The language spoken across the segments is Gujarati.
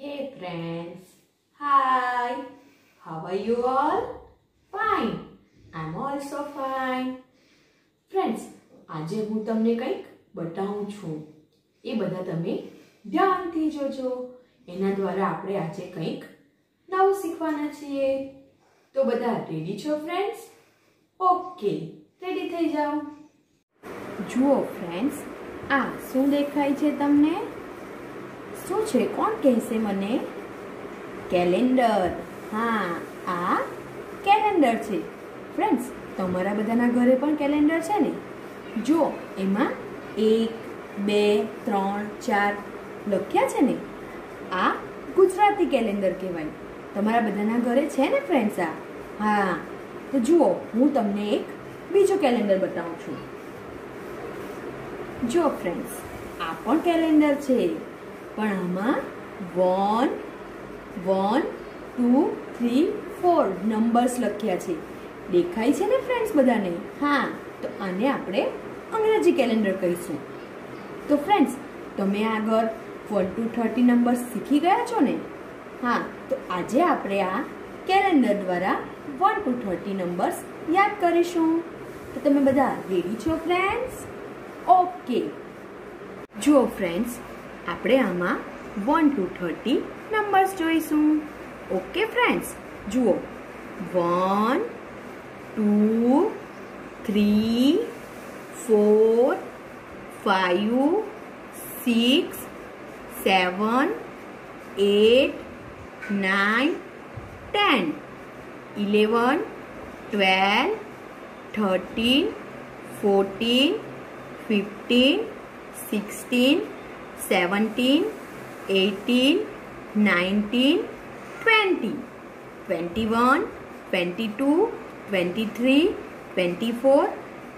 Hey friends. Hi. How are you all? Fine. I'm also fine. Friends આજે હું તમને કંઈક બતાવું છું એ બધા તમે ધ્યાનથી જોજો એના દ્વારા આપણે આજે કંઈક નવું શીખવાના છીએ તો બધા રેડી છો ફ્રેન્ડ્સ ઓકે રેડી થઈ જાઓ જુઓ ફ્રેન્ડ્સ આ શું દેખાય છે તમને શું છે? કોણ કહેશે મને? કેલેન્ડર. હા, આ કેલેન્ડર છે. ફ્રેન્ડ્સ તમારા બધાના ઘરે પણ કેલેન્ડર છે ને? જો, એમાં એક, બે, ત્રણ, ચાર લખ્યા છે ને? આ ગુજરાતી કેલેન્ડર કહેવાય. તમારા બધાના ઘરે છે ને ફ્રેન્ડ્સ આ? હા. તો જુઓ, હું તમને એક બીજો કેલેન્ડર બતાવું છું. જો ફ્રેન્ડ્સ આ પણ કેલેન્ડર છે. પણ આમાં one one, two, three, four numbers લખ્યા છે. દેખાય છે ને ફ્રેન્ડ્સ બધાને? હા, તો આને આપણે અંગ્રેજી કેલેન્ડર કહીશું. તો ફ્રેન્ડ્સ તમે આગળ વન ટુ થર્ટી નંબર્સ શીખી ગયા છો ને? હા, તો આજે આપણે આ કેલેન્ડર દ્વારા વન ટુ થર્ટી નંબર્સ યાદ કરીશું. તો તમે બધા રેડી છો ફ્રેન્ડ્સ ઓકે જુઓ ફ્રેન્ડ્સ આપણે આમાં વન ટુ થર્ટી નંબર્સ જોઈશું. ઓકે ફ્રેન્ડ્સ જુઓ. One two three four five six seven eight nine ten eleven twelve thirteen fourteen fifteen sixteen seventeen eighteen nineteen twenty twenty one twenty two twenty three twenty four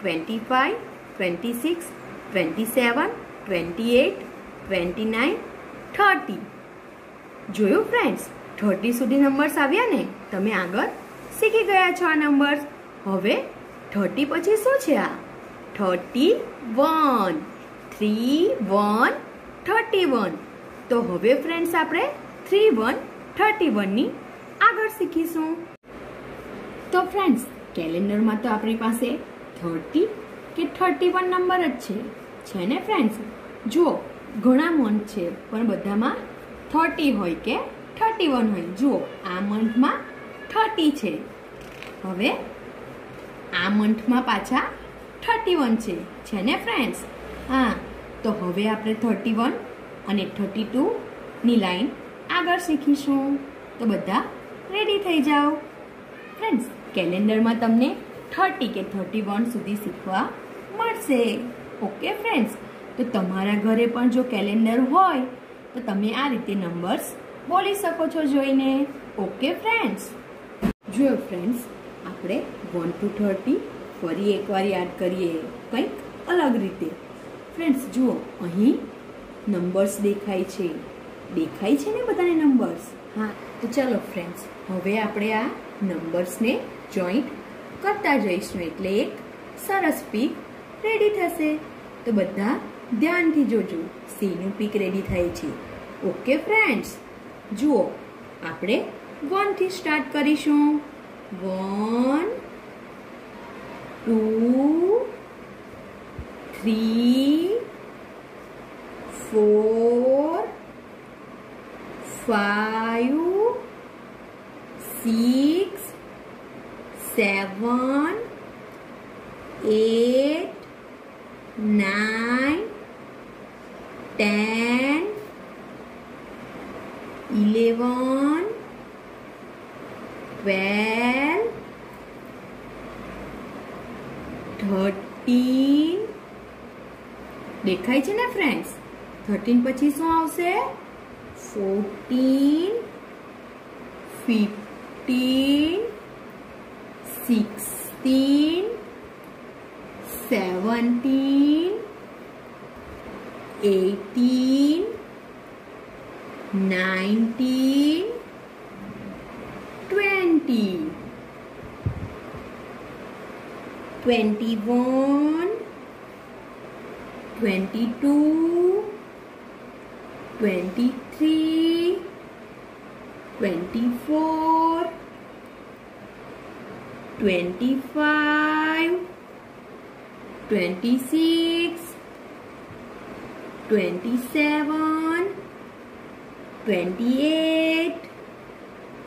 twenty five twenty six twenty seven twenty eight twenty nine thirty જોયું ફ્રેન્ડ્સ થર્ટી સુધી નંબર્સ આવ્યા ને? તમે આગળ શીખી ગયા છો આ નંબર્સ હવે થર્ટી પછી શું છે આ? Thirty one three one thirty one તો હવે ફ્રેન્ડ્સ આપણે થ્રી વન થર્ટી વનની આગળ શીખીશું. તો ફ્રેન્ડ્સ કેલેન્ડરમાં તો આપણી પાસે થર્ટી કે થર્ટી વન નંબર જ છે. છે ને ફ્રેન્ડ્સ જુઓ, ઘણા મંથ છે, પણ બધામાં થર્ટી હોય કે થર્ટી વન હોય. જુઓ, આ મંથમાં થર્ટી છે. હવે, આ મંથમાં પાછા થર્ટી વન છે. છે ને ફ્રેન્ડ્સ હા. તો હવે આપણે થર્ટી વન અને થર્ટી ટુની લાઈન આગળ શીખીશું. તો બધા રેડી થઈ જાઓ. ફ્રેન્ડ્સ કેલેન્ડરમાં તમને થર્ટી કે થર્ટી વન સુધી શીખવા મળશે. ઓકે ફ્રેન્ડ્સ તો તમારા ઘરે પણ જો કેલેન્ડર હોય, તો તમે આ રીતે નંબર્સ બોલી શકો છો જોઈને. ઓકે ફ્રેન્ડ્સ જો ફ્રેન્ડ્સ આપણે વન ટુ થર્ટી ફરી એકવાર યાદ કરીએ. કંઈક અલગ રીતે. ફ્રેન્ડ્સ જુઓ, અહીં નંબર્સ દેખાય છે. દેખાય છે ને બધાને નંબર્સ હા, તો ચાલો ફ્રેન્ડ્સ હવે આપણે આ નંબર્સને જોઈન્ટ કરતા જઈશું એટલે એક સરસ પીક રેડી થશે. તો બધા ધ્યાનથી જોજો સીનું પીક રેડી થાય છે. ઓકે ફ્રેન્ડ્સ જુઓ, આપણે વનથી સ્ટાર્ટ કરીશું. One two three four five six seven eight nine ten eleven twelve, thirteen. દેખાય છે ને ફ્રેન્ડ્સ થર્ટીન પછી શું આવશે fourteen fifteen sixteen seventeen eighteen nineteen twenty twenty one twenty two twenty three twenty four twenty five twenty six twenty seven twenty eight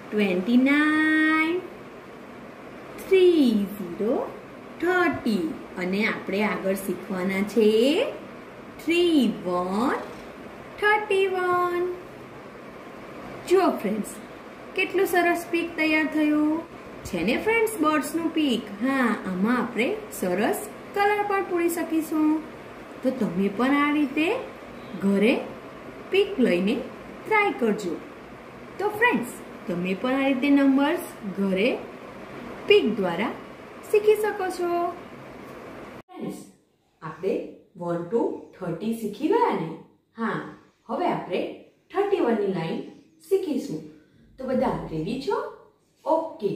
twenty nine three zero thirty અને આપણે આગળ શીખવાના છે થ્રી વન થર્ટી વન. જો ફ્રેન્ડ્સ કેટલું સરસ પીક તૈયાર થયું? છે ને ફ્રેન્ડ્સ બર્ડ્સનું પીક? હા, આમાં આપણે સરસ કલર પણ પૂરી શકીશું. તો તમે પણ આ રીતે ઘરે પીક લઈને ટ્રાય કરજો. તો ફ્રેન્ડ્સ તમે પણ આ રીતે નંબર્સ ઘરે પીક દ્વારા શીખી શકો છો. આપણે વન ટુ થર્ટી શીખી ગયા ને? હા હવે આપણે થર્ટી વનની લાઈન શીખીશું. તો બધા રેડી છો? Okay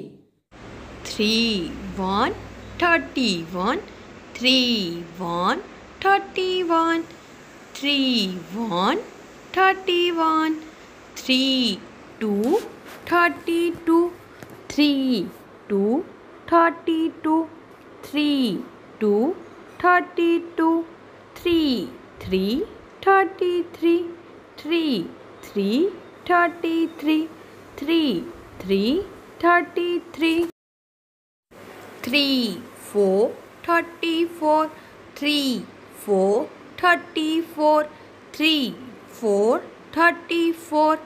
three one thirty one three one thirty one three one thirty one three two thirty two three two thirty two three two thirty two three three Thirty three, three, three. Thirty three, three, three. Thirty three, three, four. Thirty four, three, four. Thirty four, three, four. Thirty four,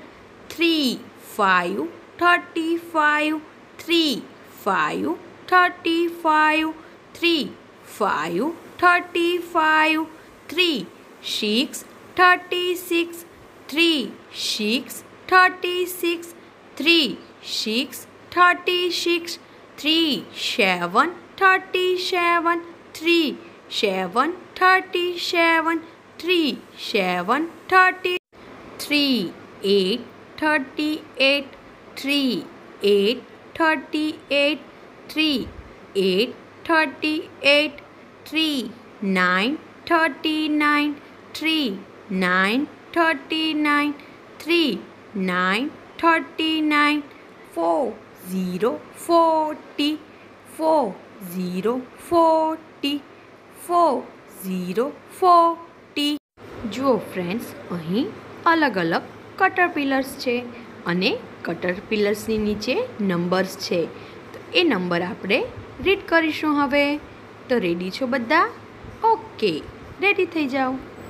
three, five. Thirty five, three, five. Thirty five, three, five. Thirty five, 3 six, thirty-six, three, six, thirty-six, three, six, thirty-six, three, seven, thirty-seven, three, seven, thirty-seven, three, seven, thirty, three, eight, thirty-eight, three, eight, thirty-eight, three, eight, thirty-eight, three, nine, thirty-nine. Three nine thirty nine three nine thirty nine four zero forty four zero forty four zero forty જુઓ ફ્રેન્ડ્સ અહીં અલગ અલગ કટર પિલર્સ છે અને કટર પિલર્સની નીચે નંબર્સ છે તો એ નંબર આપણે રીડ કરીશું હવે તો રેડી છો બધા ઓકે રેડી થઈ જાઓ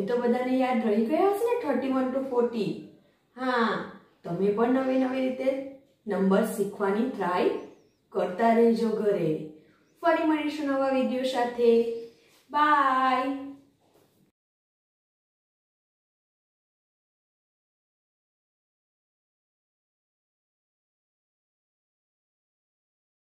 એ તો બધાને યાદ રહી ગયા હશે ને? થર્ટી વન ટુ ફોર્ટી હા, તમે પણ નવી નવી રીતે નંબર શીખવાની ટ્રાય કરતા રહેજો ઘરે. ફરી મળીશું નવા વીડિયો સાથે. બાય